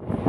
you